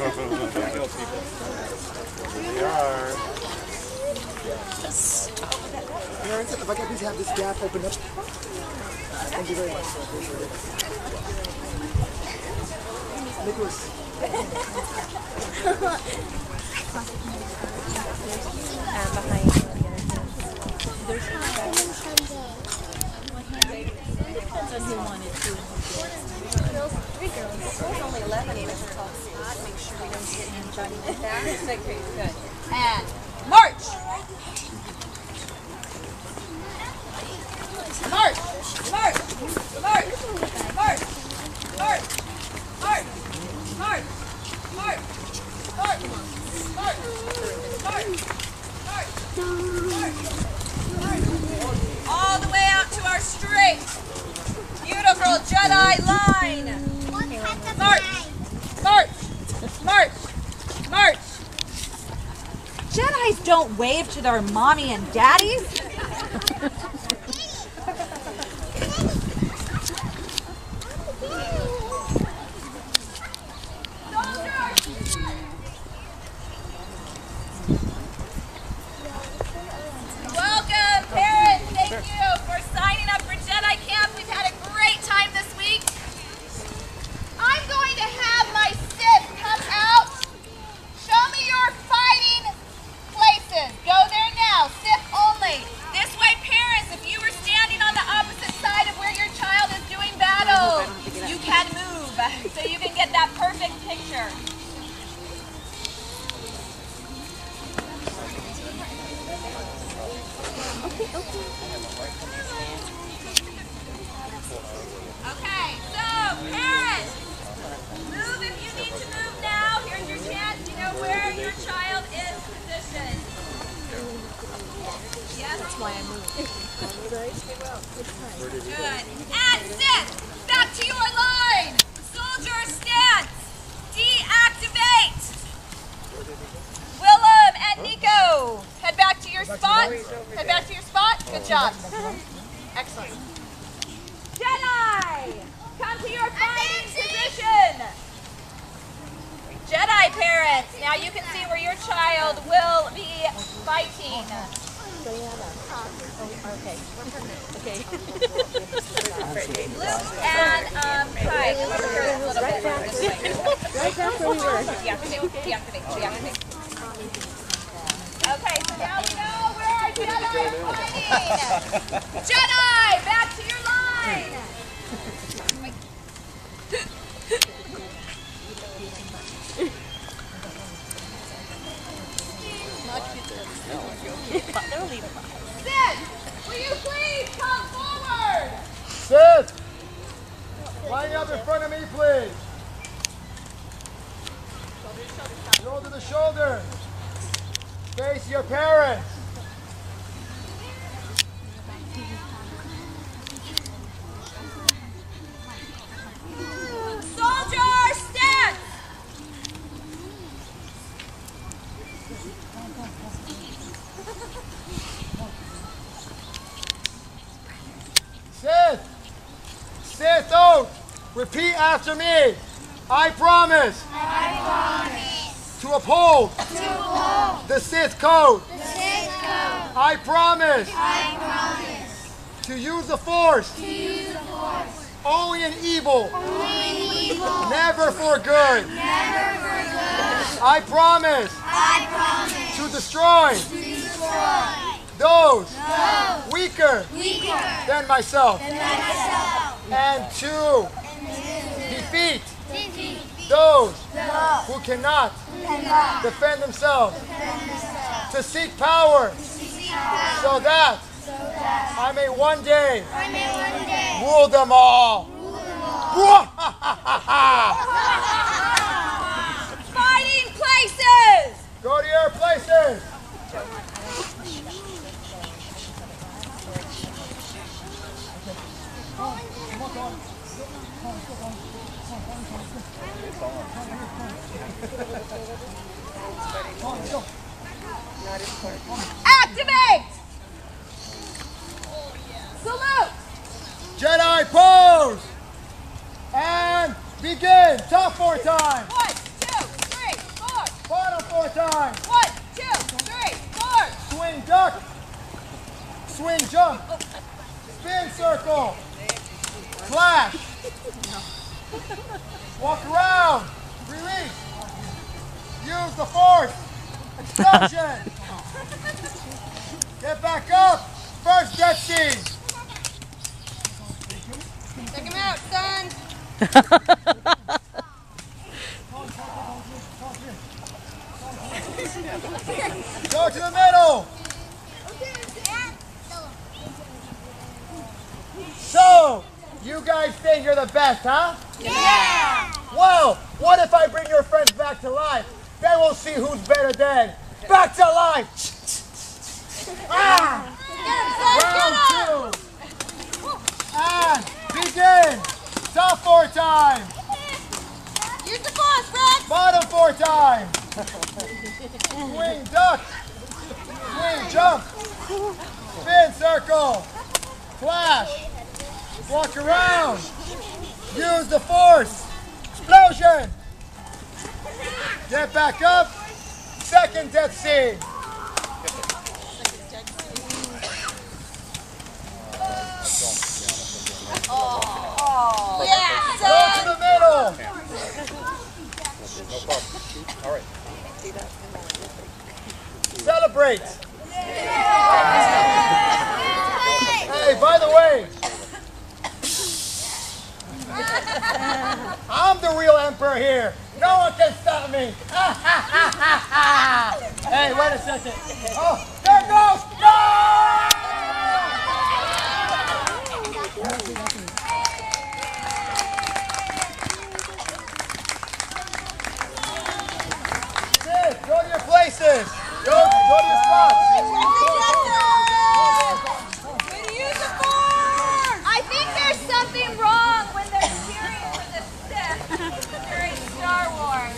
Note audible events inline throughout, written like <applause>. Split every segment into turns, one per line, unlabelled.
we are.
Parents, if I could please have this gap open up. Thank you very much. sir. Appreciate it. Nicholas.
Behind the other kids. There's Depends on who wanted to.
Three girls. This one's only 11. He doesn't call Make sure we don't get him Johnny with that. Okay, good. And march! March! March! March! March! March! March! March! March! March! March! March! March! March! All the way out to our straight. Beautiful Jedi line. March! March! Jedi's don't wave to their mommy and daddies. <laughs> picture. Okay, Okay. so parents, move if you need to move now. Here's your chance. You know where your child is positioned. Yes. That's why I moved. Good. And sit. Back to your line. Soldier stance. Deactivate. Willem and Nico, head back to your spot. Head back to your spot. Good job. Excellent. Jedi, come to your fighting position. Jedi parents, now you can see where your child will be fighting.
Okay. Okay.
Luke and um, Kai, come over here a little bit.
Right back where we were.
Deactivate, deactivate, deactivate. Okay, so now we know Jedi. Back to your line. Sith, will you please come forward?
Sit! Line up in front of me, please. Shoulder to the shoulder. Face your parents. Repeat after me. I promise.
I promise
To uphold
to uphold
the Sith code.
the Sith code.
I promise
I promise
to use the Force
to use the Force
only in evil,
only in evil,
never for good.
never for good.
I promise
I promise
to destroy
to destroy
those
those
weaker
weaker
than myself
than myself
and to
feet.
Those who cannot defend themselves. To seek power so that I may one day rule them all. <laughs> <laughs> Swing jump. Spin circle. Flash. Walk around. Release. Use the force. Explosion. Get back up. First death scene.
Check him out, son. <laughs>
Go to the middle. So, you guys think you're the best, huh?
Yeah.
Well, what if I bring your friends back to life? Then we'll see who's better then. Back to life! <laughs> ah! Round two. And begin. Top four time.
Use the force, Rex.
Bottom four time. Swing duck. Swing jump. Spin circle. Flash. Walk around. Use the force. Explosion. Get back up. Second death scene.
Yeah,
Go to the middle.
All right.
Celebrate. Hey, by the way, <laughs> I'm the real emperor here. No one can stop me. <laughs> hey, wait a second. Oh, there goes. Sith, go to your places. Go, go to your spots.
I think there's something wrong when they're cheering for the Sith during Star Wars.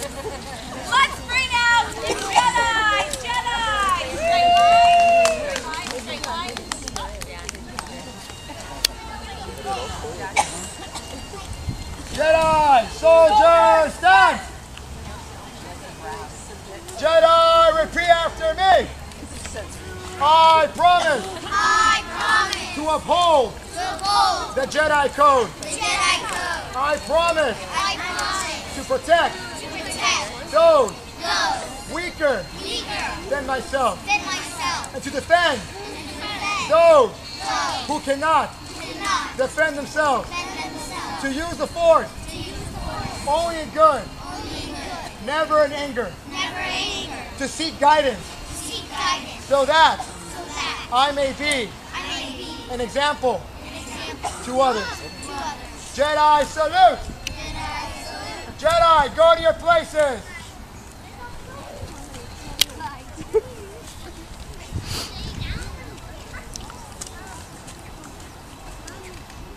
Let's bring out the Jedi! Jedi! Straight line, straight line, straight line.
Jedi, soldier, stand. Jedi, repeat after me. I promise
I promise
to uphold
to uphold
the Jedi code.
the Jedi code.
I promise.
I promise.
To protect.
To protect.
Those.
Those.
Weaker.
Weaker.
Than myself.
Than myself.
And to defend.
And to defend.
Those.
Those.
Who cannot
who cannot.
defend themselves.
defend themselves.
To use the force.
To use the force.
Only in good,
only in good,
never in anger.
never anger,
To seek guidance.
To seek guidance.
So that
so that
I may be
I may be
an example to others. Jedi salute!
Jedi salute.
Jedi, go to your places!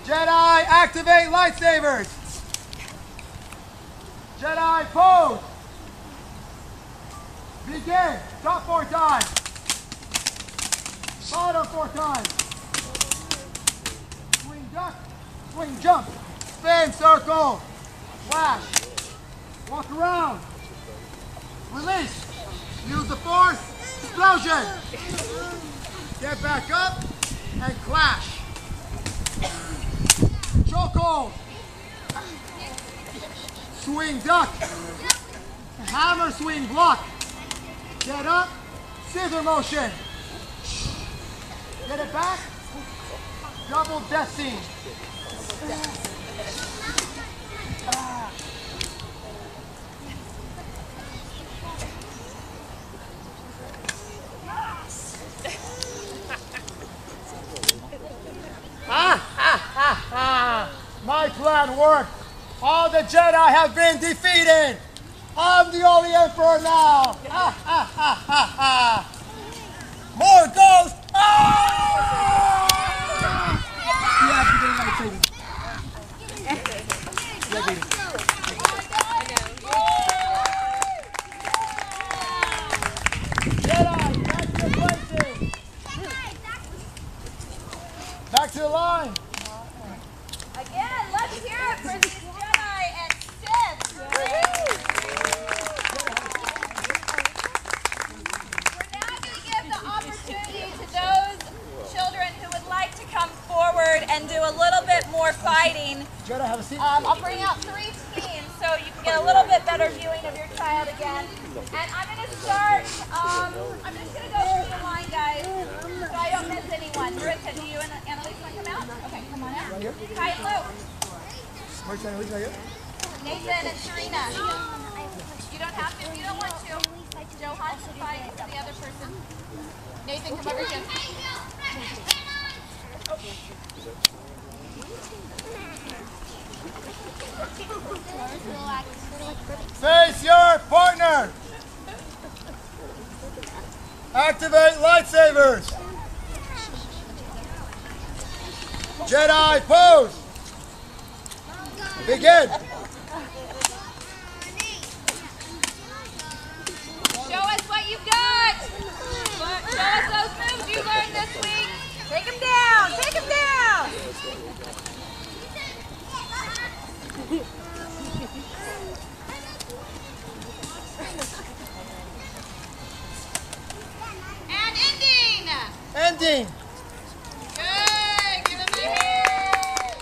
Jedi, activate lightsabers! Jedi, pose! Begin! Top four times! Bottom four times! Duck, swing jump, spin circle, flash, walk around, release, use the force, explosion, get back up, and clash. Chokehold, swing duck, hammer swing block, get up, scissor motion, get it back, double death scene. Ha ha ha ha! My plan worked. All the Jedi have been defeated. I'm the only Emperor now. Ha ha ha ha ha! More ghosts! Ah! Jedi, back to your places. Back to the line.
Again, let's hear it for these Jedi and Sith.
Have a seat.
Um, I'll bring out three teams so you can get a little bit better viewing of your child again. And I'm going to start, um, I'm just going to go through the line, guys, so I don't miss anyone. Marissa, do you and Annaliese want to come out? Okay, come on out. Kai and Luke,
Where's Annaliese right here?
Nathan and Serena. You don't have to if you don't want to. Johan should fight the other person. Nathan, come over here.
Face your partner. Activate lightsabers. Jedi pose. Begin.
Show us what you've got. Show us those moves you learned this week. Take them down. Take them down. <laughs> And ending.
Ending.
Good. Give him a hand.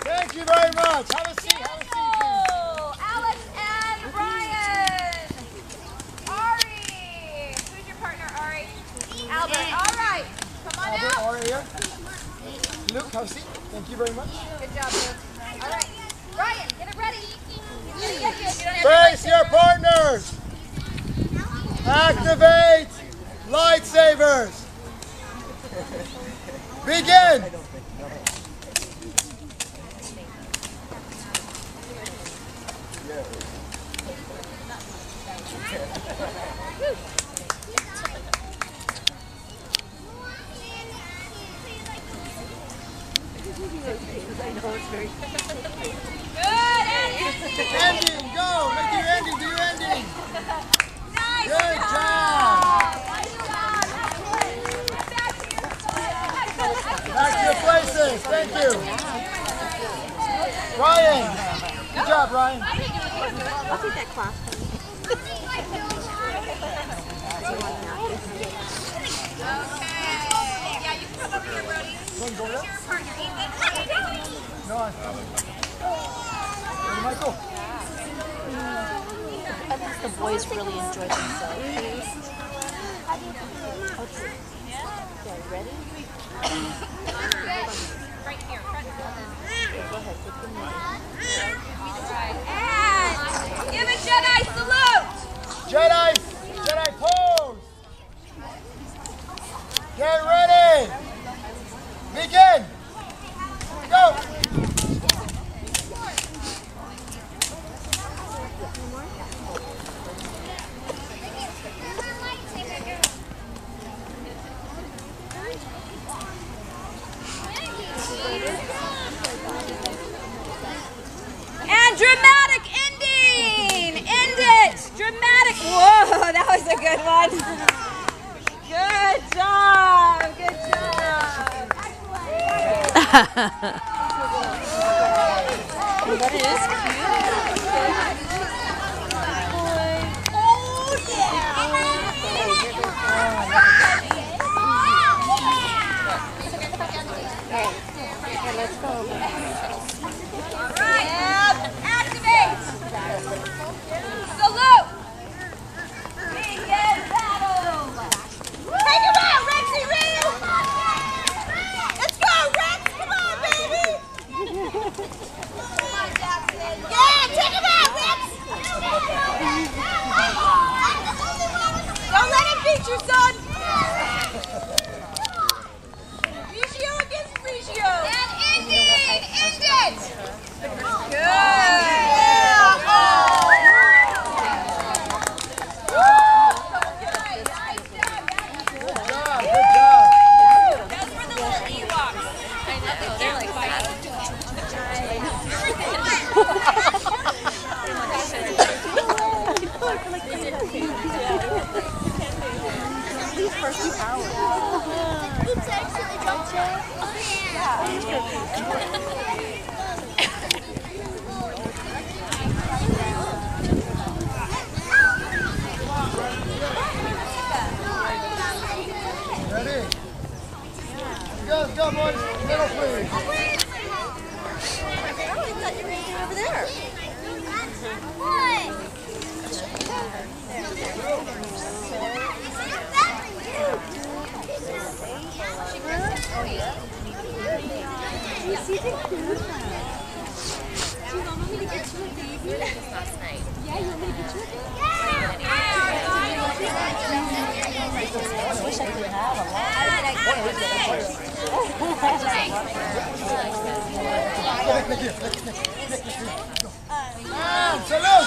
Thank you very much. Have a seat. Have a seat. please.
Oh, Alex and Ryan. Ari. Who's your partner, Ari? Albert. All right. Come on
Albert,
out.
Aria here. Luke, have a seat. Thank you very much.
Good job, Luke. All right. Ryan, get it ready. He's gonna get you if you don't have
Face your partners. Activate lightsabers. Begin.
Good.
Ending. Go. Make your ending. Do your ending.
Nice
Good
job.
Job.
Get back to your spot.
Back to your places. Thank you. Ryan. Good job, Ryan.
I'll take that class.
Yeah.
Michael.
I think the boys really enjoyed themselves. Okay. Okay, ready?
Right here. Front.
Go ahead, take the knee.
And give a Jedi salute.
Jedi. Jedi pose. Get ready. Begin. Go.
And dramatic ending. End it. Dramatic. Whoa, that was good one. Good job. Good job.
It is cute. Let's go.
All right. Activate. Ready? Go,
go,
boys. Middle, please. Salud!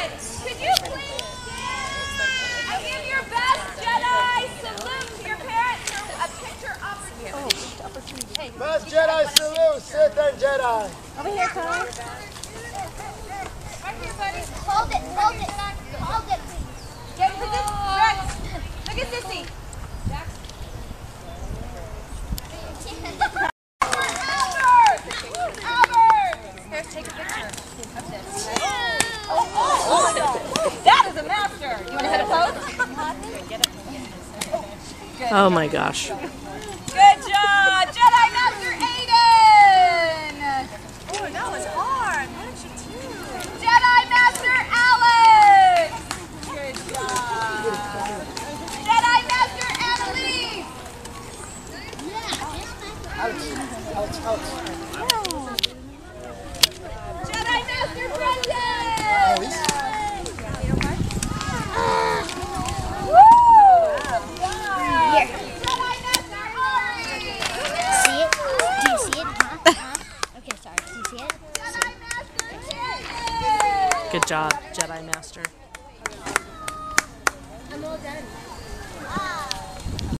Oh, hey,
Best Jedi salute, Sith and Jedi.
Over here, Tom.
Right here, buddy.
Hold it, hold it, hold it, please.
Get look this Rex. Look at Sissy. Oh
my gosh.
Jedi Master Annalie! Yeah.
Ouch, ouch,
ouch.